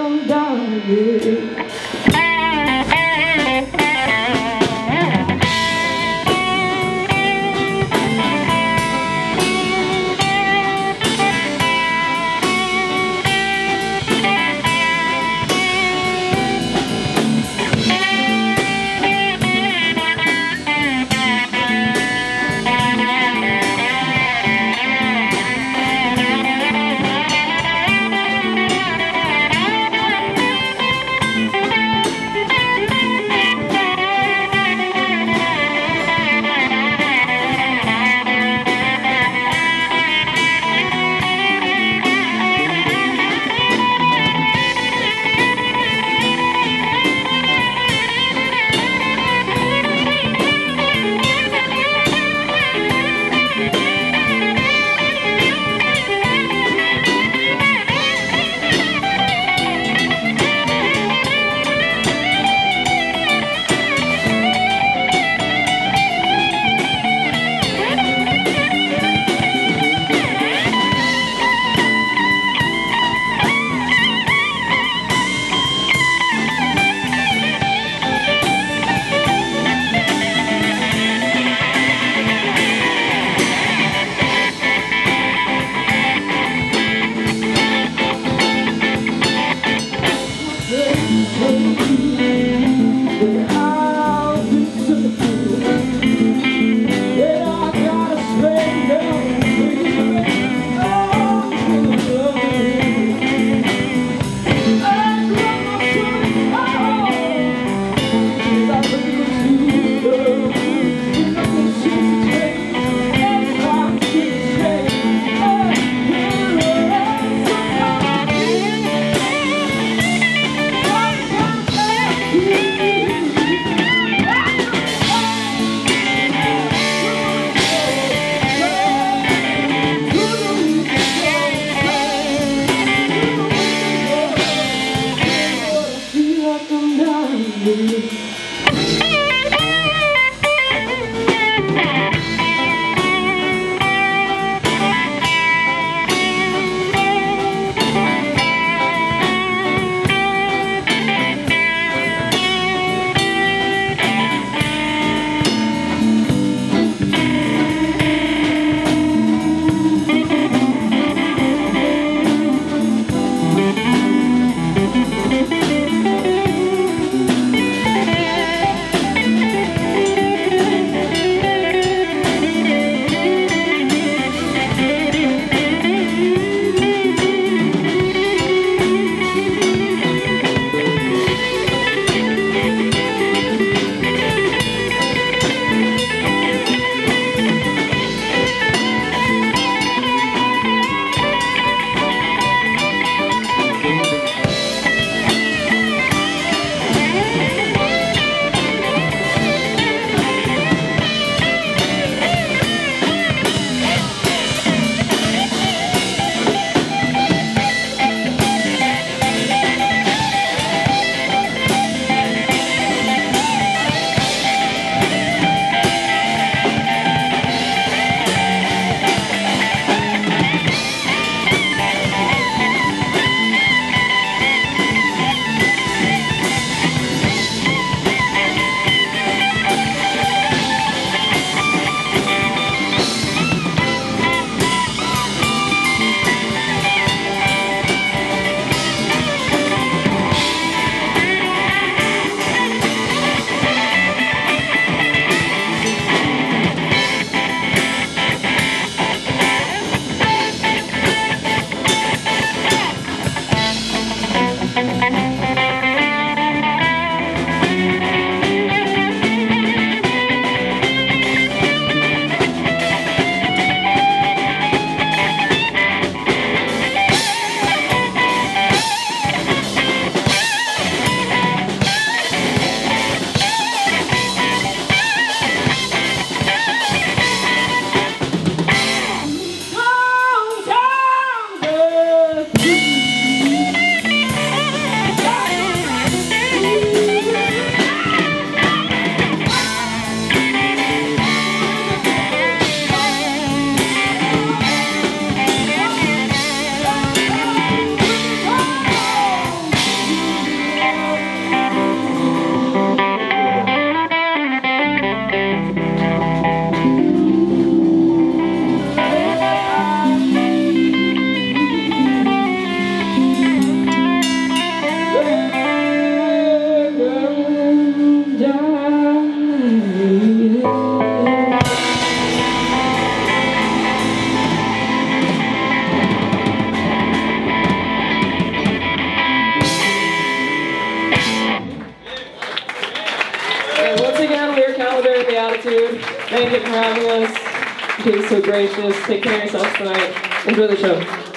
I'm down here. Thank. Gratitude. Thank you for having us, being so gracious. Take care of yourselves tonight. Enjoy the show.